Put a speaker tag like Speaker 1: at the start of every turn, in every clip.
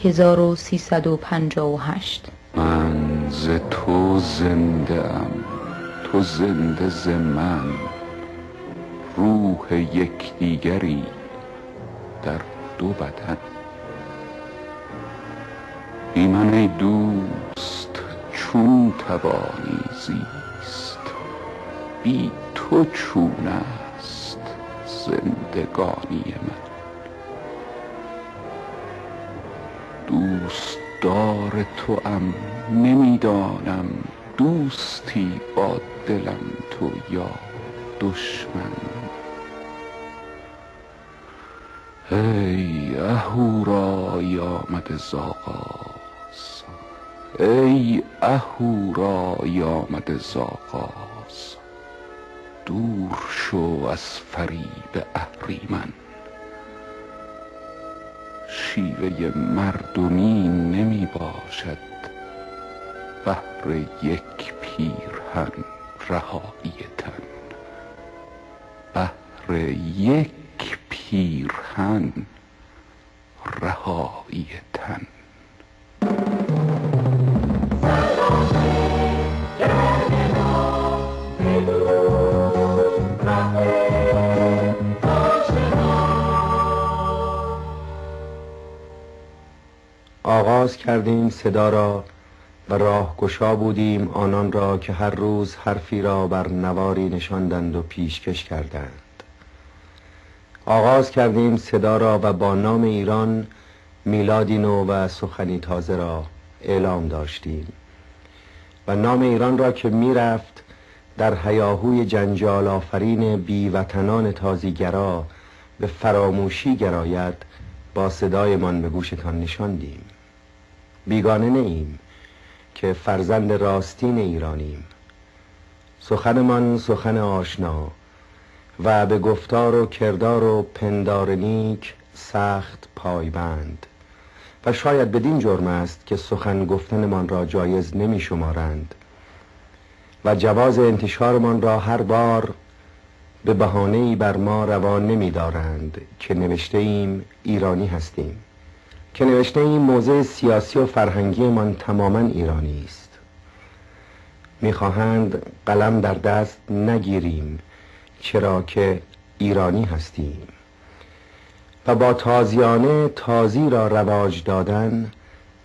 Speaker 1: 1358
Speaker 2: من ز تو زنده ام تو زنده ز من. روح یکدیگری در دو بدن. بی من ای دوست چون توانی زیست. بی تو چون است زندگانی من. دوستدار توام. نمی‌دانم دوستی با دلم تو یا دشمن. ای اهورای آمده ز آغاز ای اهورای آمده ز آغاز دور شو از فریب اهریمن. شیوه مردمی نمی باشد. بهر یک پیرهن رهایی تن. بهر یک پیرهن رهایی
Speaker 3: کردیم صدا را و راهگشا بودیم آنان را که هر روز حرفی را بر نواری نشاندند و پیشکش کردند. آغاز کردیم صدا را و با نام ایران میلادی نو و سخنی تازه را اعلام داشتیم. و نام ایران را که می‌رفت در هیاهوی جنجال آفرین بیوطنان تازیگرا به فراموشی گراید با صدایمان به گوشتان نشاندیم. بیگانه نییم که فرزند راستین ایرانیم. سخنمان سخن آشنا و به گفتار و کردار و پندار نیک سخت پایبند. و شاید بدین جرم است که سخن گفتنمان را جایز نمی شمارند و جواز انتشارمان را هر بار به بهانه‌ای بر ما روان نمی دارند که نوشته ایم ایرانی هستیم. که نوشته این موضع سیاسی و فرهنگی من تماما ایرانی است. می‌خواهند قلم در دست نگیریم چرا که ایرانی هستیم. و با تازیانه تازی را رواج دادن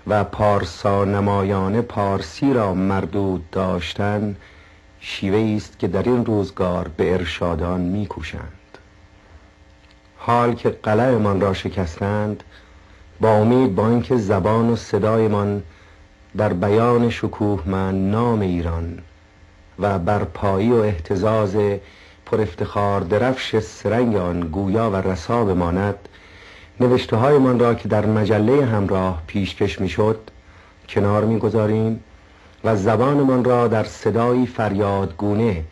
Speaker 3: و پارسا نمایانه پارسی را مردود داشتن شیوه است که در این روزگار به ارشادان میکوشند. حال که قلعمان را شکستند با امید با اینکه زبان و صدایمان در بیان شکوه من نام ایران و برپایی و احتزاز پر افتخار درفش سرنگ آن گویا و رسا بماند نوشته هایمان را که در مجله همراه پیشکش می‌شد کنار می‌گذاریم و زبانمان را در صدایی فریادگونه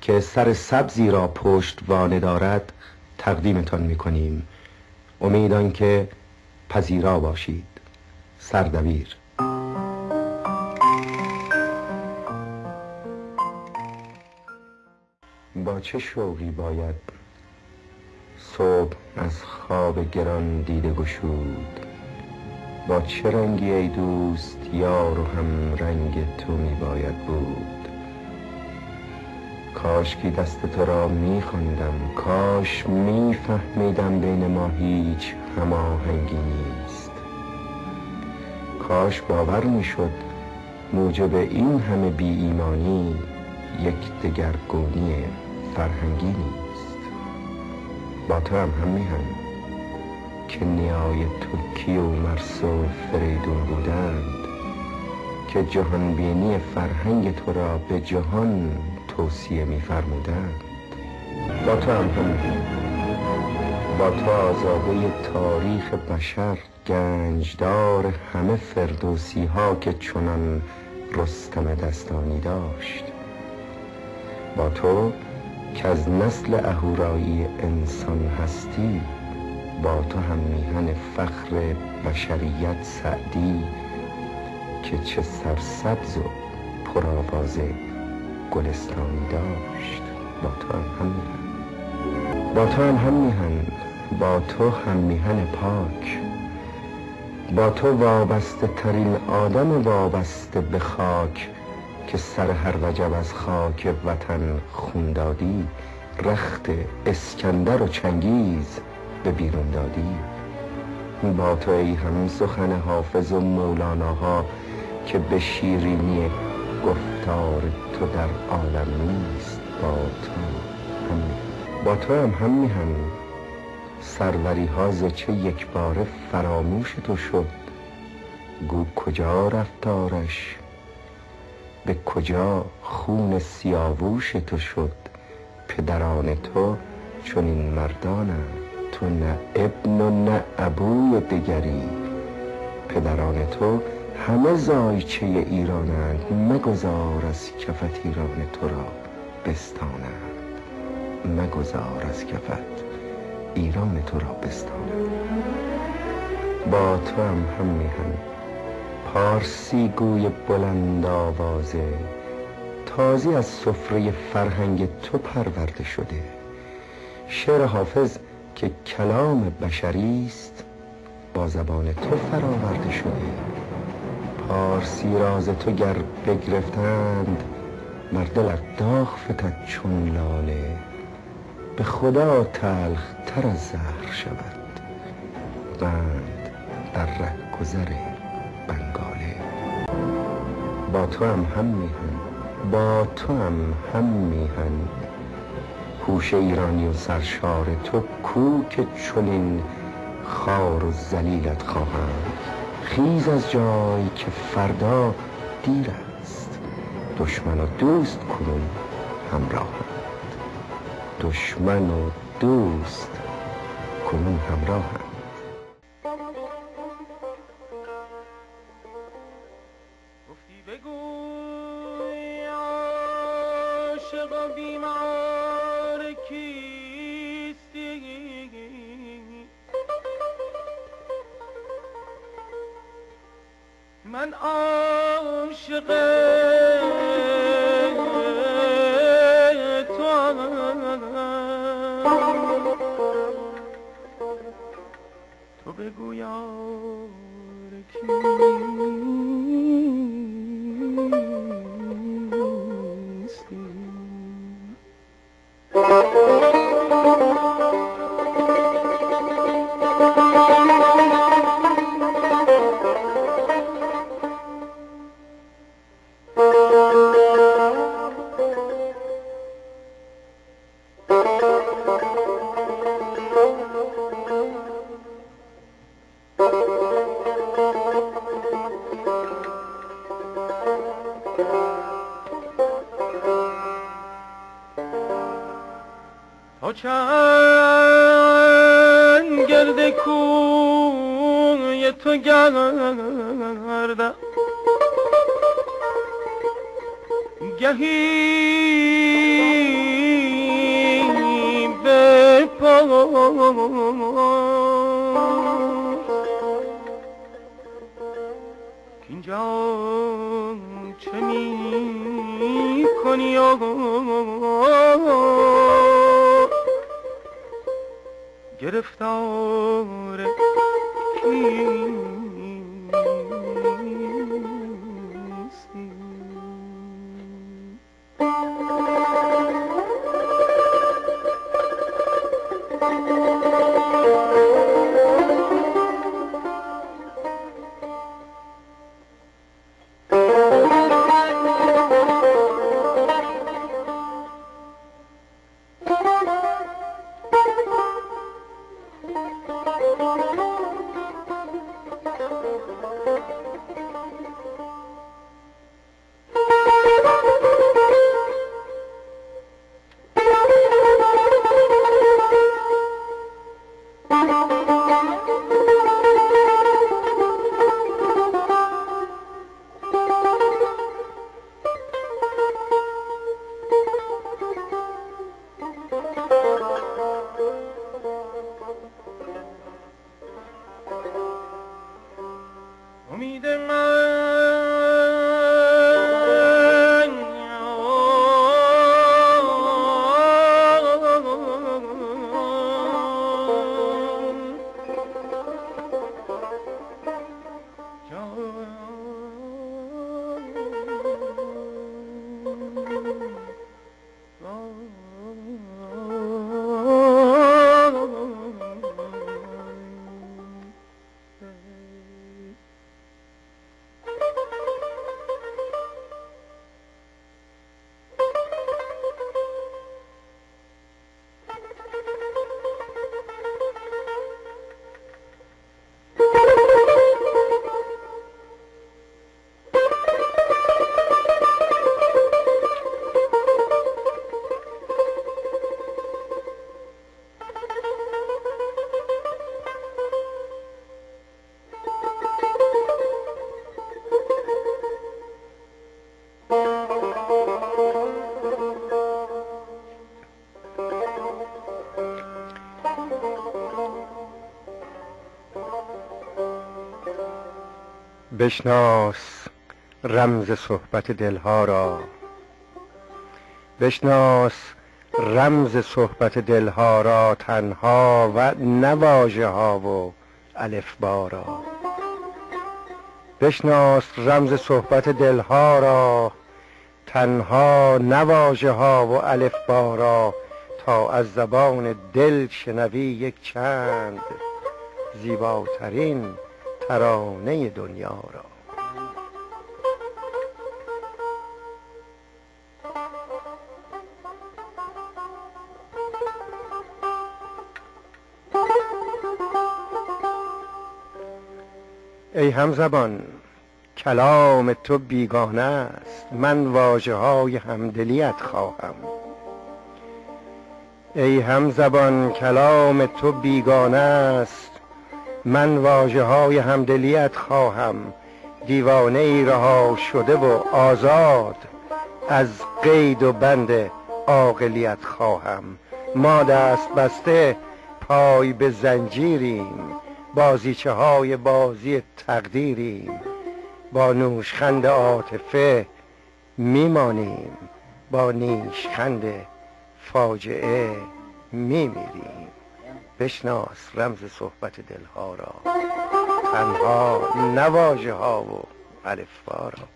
Speaker 3: که سر سبزی را پشت وانه دارد تقدیمتان می‌کنیم. امید که پذیرا باشید سردبیر با چه شوقی باید صبح از خواب گران دیده گشود؟ با چه رنگی ای دوست یار و هم رنگ تو می باید بود؟ کاش که دست تو را می خوندم کاش می فهمیدم بین ما هیچ هماهنگی نیست. کاش باور می شد موجب این همه بی ایمانی یک دگرگونی فرهنگی نیست. با تو هم هم میهن که نیای ترکی و مرس و فریدون بودند که جهانبینی فرهنگ تو را به جهان توصیه میفرمودند. با تو هم هم با تو آزاده تاریخ بشر گنجدار همه فردوسی ها که چنان رستم دستانی داشت. با تو که از نسل اهورایی انسان هستی با تو هم میهن فخر بشریت سعدی که چه سرسبز و پرآواز گلستانی داشت. با تو هم میهن. با تو هم میهن. با تو هم میهن پاک. با تو وابسته ترین آدم وابسته به خاک که سر هر وجب از خاک وطن خوندادی رخت اسکندر و چنگیز به بیرون دادی. با تو ای هم سخن حافظ و مولاناها که به شیرینی گفتار تو در عالم نیست با تو هم با تو هم هم سروری ها چه یک بار فراموش تو شد. گو کجا رفتارش؟ به کجا خون سیاووش تو شد؟ پدران تو چون این مردانند تو نه ابن و نه ابوی دگری پدران تو همه زایچه ایرانند مگذار از کفت ایران تو را بستانند مگذار از کفت ایران تو را بستانند با تو هم هم میهن پارسی گوی بلند آوازه. تازی از سفره فرهنگ تو پرورده شده. شعر حافظ که کلام بشری است با زبان تو فراورده شده. پارسی راز تو گر بگرفتند مردل داغ فتد چون لاله. به خدا تلخ تر از زهر شود. قند در رهگذر بنگاله. با تو هم هم میهن با تو هم هم میهن. هوش ایرانی و سرشار تو کو که چنین خار و ذلیلت خواهند. خیز از جایی که فردا دیر است. دشمن و دوست کنون همراهند دشمن و دوست کنون همراهند
Speaker 1: گفتی بگوی عاشق بیمار کیستی. من عاشق بگو یار کیستی تا چند گرد کوی تو گردم گهی به اینجا چه می کنی گرفتار کیستی
Speaker 4: بشناس رمز صحبت دلها را. بشناس رمز صحبت دلها را تنها و نواژه ها و الفبا را. بشناس رمز صحبت دلها را تنها نواژه ها و الفبا را تا از زبان دل شنوی یک چند زیباترین ترانه دنیا را. ای همزبان کلام تو بیگانه است. من واجه های همدلیت خواهم. ای همزبان کلام تو بیگانه است. من واجه های همدلیت خواهم. دیوانه ای رها شده و آزاد. از قید و بند عاقلیت خواهم. ما دست بسته پای به زنجیریم. بازیچه های بازی تقدیریم. با نوشخند عاطفه میمانیم. با نیشخند فاجعه میمیریم. بشناس رمز صحبت دلها را. تنها نواژه ها و الفبا را.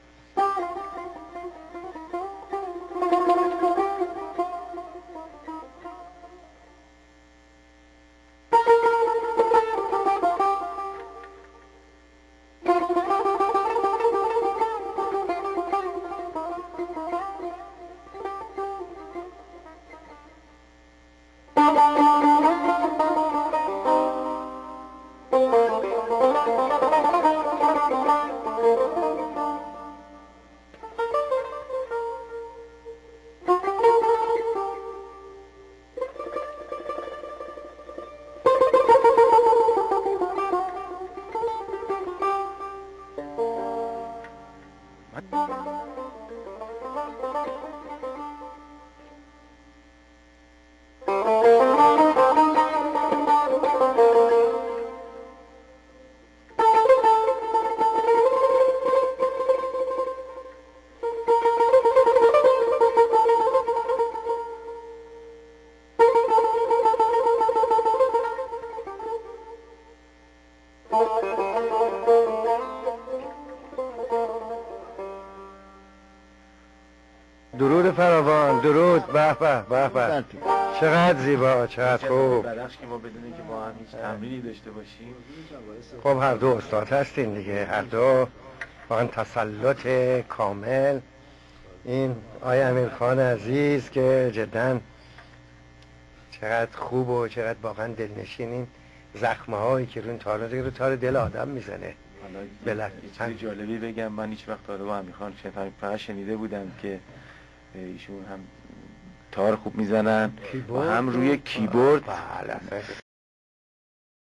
Speaker 4: به به به. چقدر زیبا چقدر خوب.
Speaker 1: بدخش که ما بدون که با هم هیچ تمرینی داشته باشیم.
Speaker 4: خب هر دو استاد هستین دیگه. هر دو واقعا تسلط کامل. این آقای امیر خان عزیز که جدا چقدر خوب و چقدر واقعا دلنشین این زخمه هایی که رو این تار دیگه رو تار دل آدم می‌زنه. بله.
Speaker 1: یه چیز جالبی بگم. من هیچ وقت حالا با امیر خان فقط شنیده بودم که ایشون هم تار خوب می‌زنن و هم روی کیبورد.
Speaker 4: بله.